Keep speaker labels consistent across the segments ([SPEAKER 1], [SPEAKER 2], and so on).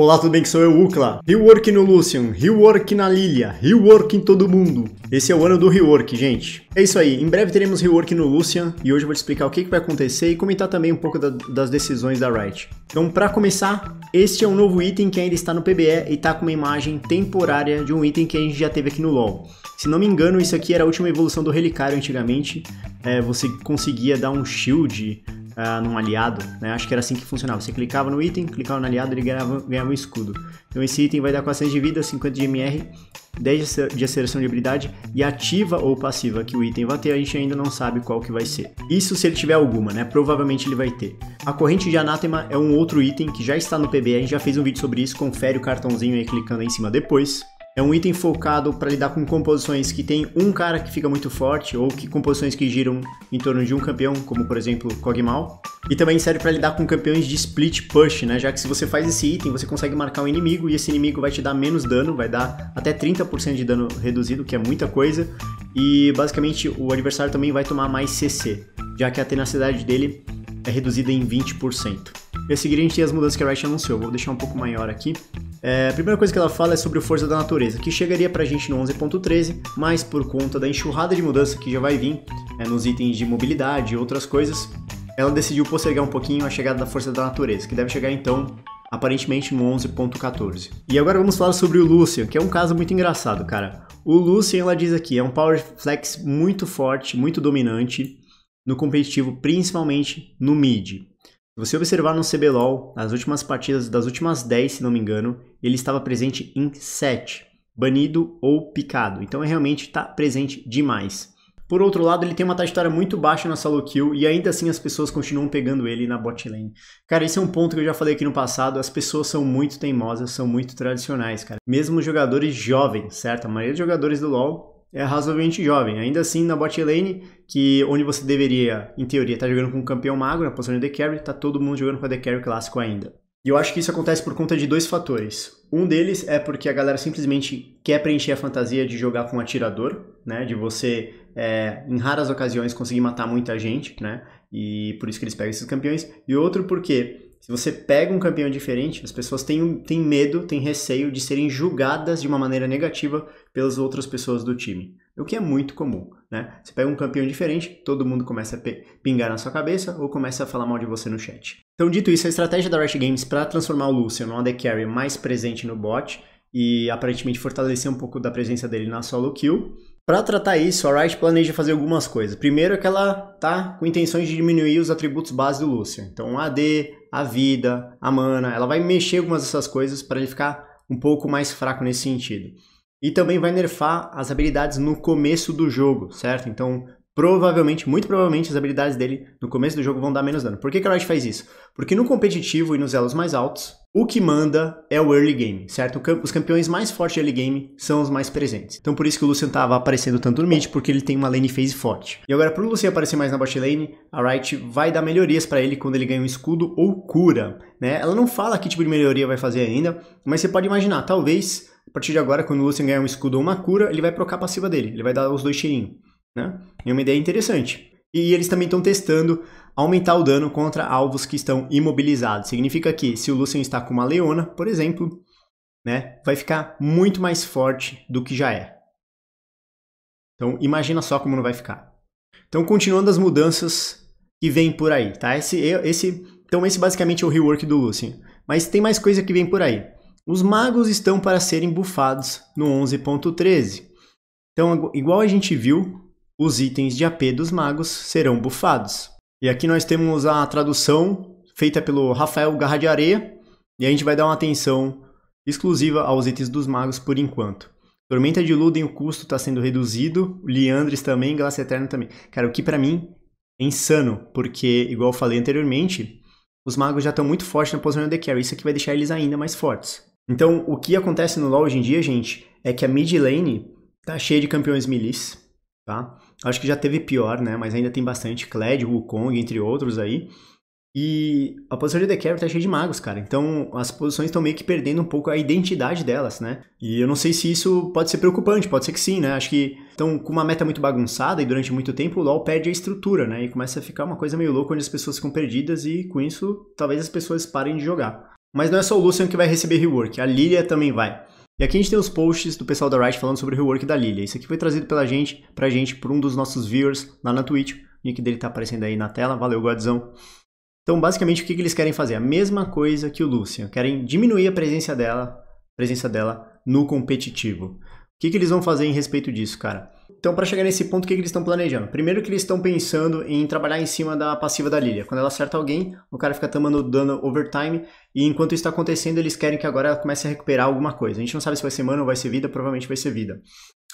[SPEAKER 1] Olá, tudo bem? Que sou eu, Ukla. Rework no Lucian, rework na Lilia, rework em todo mundo. Esse é o ano do rework, gente. É isso aí, em breve teremos rework no Lucian e hoje eu vou te explicar o que, que vai acontecer e comentar também um pouco da, das decisões da Riot. Então, para começar, este é um novo item que ainda está no PBE e está com uma imagem temporária de um item que a gente já teve aqui no LoL. Se não me engano, isso aqui era a última evolução do Relicário antigamente. É, você conseguia dar um shield uh, num aliado, né? Acho que era assim que funcionava. Você clicava no item, clicava no aliado, ele ganhava, ganhava um escudo. Então esse item vai dar 400 de vida, 50 de MR, 10 de aceleração de habilidade e ativa ou passiva que o item vai ter, a gente ainda não sabe qual que vai ser. Isso se ele tiver alguma, né? Provavelmente ele vai ter. A corrente de anátema é um outro item que já está no PB, a gente já fez um vídeo sobre isso, confere o cartãozinho aí clicando aí em cima depois. É um item focado para lidar com composições que tem um cara que fica muito forte ou que composições que giram em torno de um campeão, como por exemplo Kog'Maw. E também serve para lidar com campeões de split push, né? Já que se você faz esse item, você consegue marcar um inimigo e esse inimigo vai te dar menos dano, vai dar até 30% de dano reduzido, que é muita coisa. E basicamente o adversário também vai tomar mais CC, já que a tenacidade dele é reduzida em 20%. E a seguir a gente tem as mudanças que a Riot anunciou, vou deixar um pouco maior aqui. É, a primeira coisa que ela fala é sobre o Força da Natureza, que chegaria pra gente no 11.13, mas por conta da enxurrada de mudança que já vai vir é, nos itens de mobilidade e outras coisas, ela decidiu postergar um pouquinho a chegada da Força da Natureza, que deve chegar então aparentemente no 11.14. E agora vamos falar sobre o Lucian, que é um caso muito engraçado, cara. O Lucian, ela diz aqui, é um power flex muito forte, muito dominante no competitivo, principalmente no mid. Se você observar no CBLOL, nas últimas partidas, das últimas 10, se não me engano, ele estava presente em 7, banido ou picado. Então, realmente está presente demais. Por outro lado, ele tem uma trajetória muito baixa na solo kill e ainda assim as pessoas continuam pegando ele na bot lane. Cara, esse é um ponto que eu já falei aqui no passado, as pessoas são muito teimosas, são muito tradicionais, cara. Mesmo jogadores jovens, certo? A maioria dos jogadores do LoL é razoavelmente jovem. Ainda assim, na bot lane, que onde você deveria, em teoria, estar tá jogando com um campeão mago na posição de The Carry, tá todo mundo jogando com a The Carry clássico ainda. E eu acho que isso acontece por conta de dois fatores. Um deles é porque a galera simplesmente quer preencher a fantasia de jogar com um atirador, né? De você, é, em raras ocasiões, conseguir matar muita gente, né? E por isso que eles pegam esses campeões. E outro porque se você pega um campeão diferente, as pessoas têm, têm medo, têm receio de serem julgadas de uma maneira negativa pelas outras pessoas do time. O que é muito comum, né? Você pega um campeão diferente, todo mundo começa a pingar na sua cabeça ou começa a falar mal de você no chat. Então, dito isso, a estratégia da Riot Games para transformar o Lucian no AD Carry mais presente no bot e aparentemente fortalecer um pouco da presença dele na solo kill para tratar isso, a Riot planeja fazer algumas coisas. Primeiro é que ela tá com intenções de diminuir os atributos base do Lucian. Então, AD, a vida, a mana, ela vai mexer algumas dessas coisas para ele ficar um pouco mais fraco nesse sentido. E também vai nerfar as habilidades no começo do jogo, certo? Então, provavelmente, muito provavelmente, as habilidades dele no começo do jogo vão dar menos dano. Por que, que a Riot faz isso? Porque no competitivo e nos elos mais altos, o que manda é o early game, certo? Os campeões mais fortes de early game são os mais presentes. Então por isso que o Lucian estava aparecendo tanto no mid, porque ele tem uma lane phase forte. E agora, para o Lucian aparecer mais na bot lane, a Riot vai dar melhorias para ele quando ele ganha um escudo ou cura, né? Ela não fala que tipo de melhoria vai fazer ainda, mas você pode imaginar, talvez, a partir de agora, quando o Lucian ganhar um escudo ou uma cura, ele vai trocar a passiva dele, ele vai dar os dois cheirinhos né? É uma ideia interessante. E eles também estão testando aumentar o dano contra alvos que estão imobilizados. Significa que se o Lucian está com uma Leona, por exemplo, né, vai ficar muito mais forte do que já é. Então imagina só como não vai ficar. Então continuando as mudanças que vêm por aí, tá? Esse, esse, então esse basicamente é o rework do Lucian. Mas tem mais coisa que vem por aí. Os magos estão para serem bufados no 11.13. Então, igual a gente viu os itens de AP dos magos serão bufados. E aqui nós temos a tradução feita pelo Rafael Garra de Areia, e a gente vai dar uma atenção exclusiva aos itens dos magos por enquanto. Tormenta de Luden, o custo está sendo reduzido, Liandres também, Glace Eterna também. Cara, o que para mim é insano, porque, igual eu falei anteriormente, os magos já estão muito fortes na posição de carry, isso aqui vai deixar eles ainda mais fortes. Então, o que acontece no LoL hoje em dia, gente, é que a mid lane tá cheia de campeões milis, tá? Acho que já teve pior, né? Mas ainda tem bastante. Kled, Wukong, entre outros aí. E a posição de The Carry tá cheia de magos, cara. Então as posições estão meio que perdendo um pouco a identidade delas, né? E eu não sei se isso pode ser preocupante, pode ser que sim, né? Acho que estão com uma meta muito bagunçada e durante muito tempo o LoL perde a estrutura, né? E começa a ficar uma coisa meio louca onde as pessoas ficam perdidas e com isso talvez as pessoas parem de jogar. Mas não é só o Lucian que vai receber rework, a Lilia também vai. E aqui a gente tem os posts do pessoal da Riot falando sobre o rework da Lilia. Isso aqui foi trazido pela gente, pra gente, por um dos nossos viewers lá na Twitch. O link dele tá aparecendo aí na tela. Valeu, Godzão. Então, basicamente, o que, que eles querem fazer? A mesma coisa que o Lucian. Querem diminuir a presença dela, presença dela no competitivo. O que, que eles vão fazer em respeito disso, cara? Então, para chegar nesse ponto, o que, que eles estão planejando? Primeiro que eles estão pensando em trabalhar em cima da passiva da Lilia. Quando ela acerta alguém, o cara fica tomando dano overtime, e enquanto isso está acontecendo, eles querem que agora ela comece a recuperar alguma coisa. A gente não sabe se vai ser mana ou vai ser vida, provavelmente vai ser vida.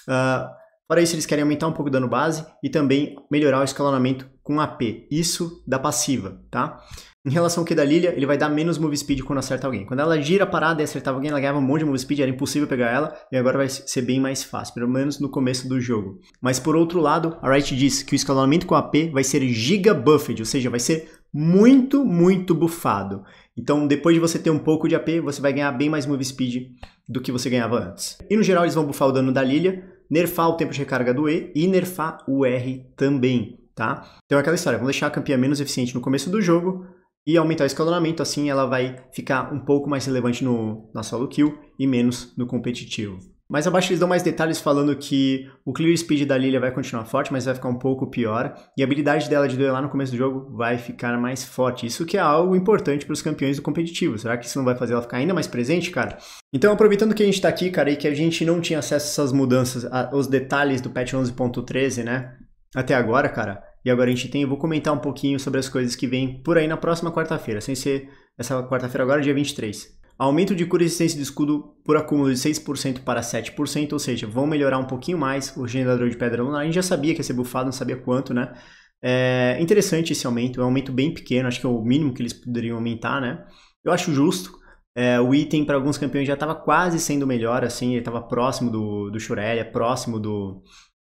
[SPEAKER 1] Uh, para isso, eles querem aumentar um pouco o dano base e também melhorar o escalonamento com AP. Isso da passiva, tá? Em relação ao que da Lilia, ele vai dar menos move speed quando acerta alguém. Quando ela gira a parada e acertava alguém, ela ganhava um monte de move speed, era impossível pegar ela, e agora vai ser bem mais fácil, pelo menos no começo do jogo. Mas por outro lado, a Riot diz que o escalonamento com AP vai ser giga buffed, ou seja, vai ser muito, muito buffado. Então, depois de você ter um pouco de AP, você vai ganhar bem mais move speed do que você ganhava antes. E no geral, eles vão buffar o dano da Lilia, nerfar o tempo de recarga do E e nerfar o R também, tá? Então é aquela história, vamos deixar a campeã menos eficiente no começo do jogo, e aumentar o escalonamento, assim ela vai ficar um pouco mais relevante no, na solo kill e menos no competitivo. Mais abaixo eles dão mais detalhes falando que o clear speed da Lilia vai continuar forte, mas vai ficar um pouco pior, e a habilidade dela de duelar no começo do jogo vai ficar mais forte. Isso que é algo importante para os campeões do competitivo. Será que isso não vai fazer ela ficar ainda mais presente, cara? Então, aproveitando que a gente está aqui, cara, e que a gente não tinha acesso a essas mudanças, aos detalhes do patch 11.13, né? Até agora, cara, e agora a gente tem, eu vou comentar um pouquinho sobre as coisas que vêm por aí na próxima quarta-feira, sem ser essa quarta-feira agora, dia 23. Aumento de cura e resistência de escudo por acúmulo de 6% para 7%, ou seja, vão melhorar um pouquinho mais o generador de pedra lunar. A gente já sabia que ia ser bufado, não sabia quanto, né? É interessante esse aumento, é um aumento bem pequeno, acho que é o mínimo que eles poderiam aumentar, né? Eu acho justo. É, o item para alguns campeões já estava quase sendo melhor, assim, ele estava próximo do, do Shurelia, próximo do,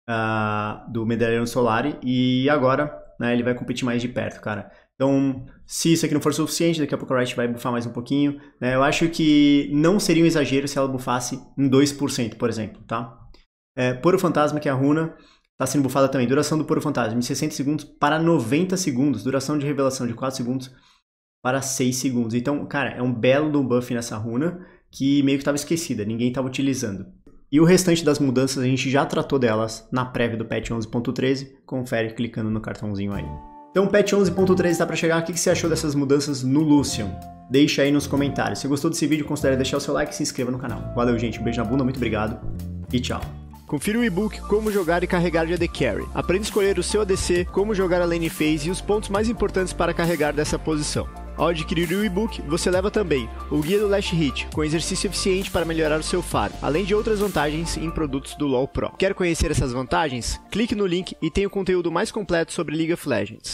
[SPEAKER 1] uh, do Medalhão Solar e agora né, ele vai competir mais de perto, cara. Então, se isso aqui não for suficiente, daqui a pouco a Riot vai bufar mais um pouquinho. Né? Eu acho que não seria um exagero se ela bufasse em 2%, por exemplo, tá? É, Fantasma, que é a runa, está sendo bufada também. Duração do Poro Fantasma de 60 segundos para 90 segundos. Duração de revelação de 4 segundos para 6 segundos. Então, cara, é um belo buff nessa runa que meio que estava esquecida, ninguém estava utilizando. E o restante das mudanças a gente já tratou delas na prévia do patch 11.13, confere clicando no cartãozinho aí. Então, patch 11.13 está para chegar, o que você achou dessas mudanças no Lucian? Deixa aí nos comentários. Se gostou desse vídeo, considere deixar o seu like e se inscreva no canal. Valeu, gente, um beijo na bunda, muito obrigado e tchau. Confira o e-book Como Jogar e Carregar de AD Carry. Aprenda a escolher o seu ADC, como jogar a lane phase e os pontos mais importantes para carregar dessa posição. Ao adquirir o e-book, você leva também o Guia do Last Hit, com exercício eficiente para melhorar o seu farm, além de outras vantagens em produtos do LoL Pro. Quer conhecer essas vantagens? Clique no link e tem o conteúdo mais completo sobre League of Legends.